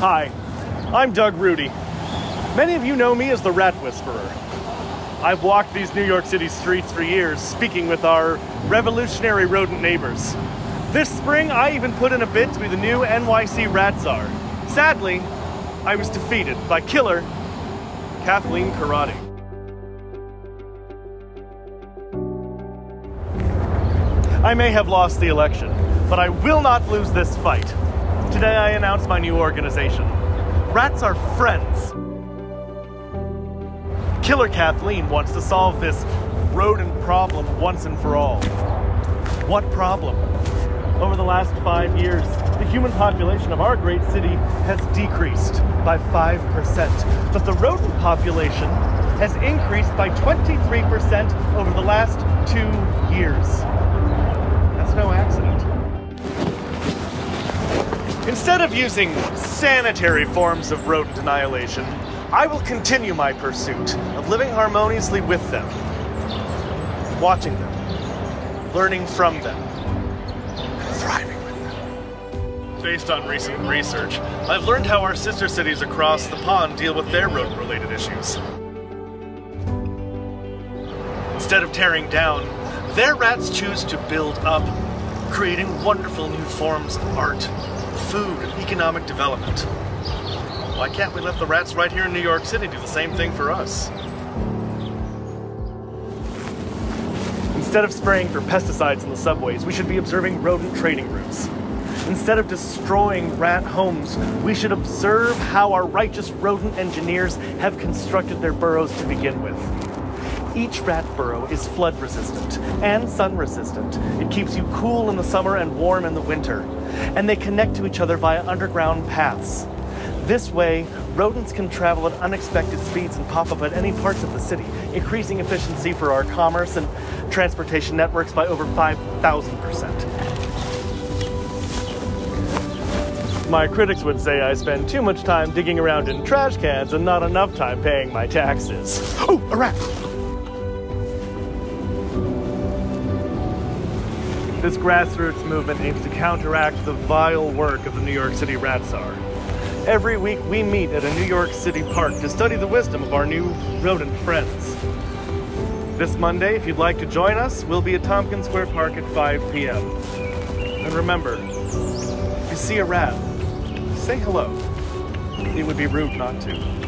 Hi, I'm Doug Roody. Many of you know me as the Rat Whisperer. I've walked these New York City streets for years, speaking with our revolutionary rodent neighbors. This spring, I even put in a bid to be the new NYC Rat Czar. Sadly, I was defeated by killer Kathleen Corradi. I may have lost the election, but I will not lose this fight. Today I announce my new organization. Rats are friends. Killer Kathleen wants to solve this rodent problem once and for all. What problem? Over the last five years, the human population of our great city has decreased by 5%, but the rodent population has increased by 23% over the last two years That's no accident. Instead of using sanitary forms of rodent annihilation, I will continue my pursuit of living harmoniously with them, watching them, learning from them, and thriving with them. Based on recent research, I've learned how our sister cities across the pond deal with their rodent related issues. Instead of tearing down, their rats choose to build up creating wonderful new forms of art, food, and economic development. Why can't we let the rats right here in New York City do the same thing for us? Instead of spraying for pesticides in the subways, we should be observing rodent trading routes. Instead of destroying rat homes, we should observe how our righteous rodent engineers have constructed their burrows to begin with. Each rat burrow is flood resistant and sun resistant. It keeps you cool in the summer and warm in the winter. And they connect to each other via underground paths. This way, rodents can travel at unexpected speeds and pop up at any parts of the city, increasing efficiency for our commerce and transportation networks by over 5,000%. My critics would say I spend too much time digging around in trash cans and not enough time paying my taxes. Oh, a rat! This grassroots movement aims to counteract the vile work of the New York City Rat Czar. Every week we meet at a New York City park to study the wisdom of our new rodent friends. This Monday, if you'd like to join us, we'll be at Tompkins Square Park at 5 p.m. And remember, if you see a rat, say hello. It would be rude not to.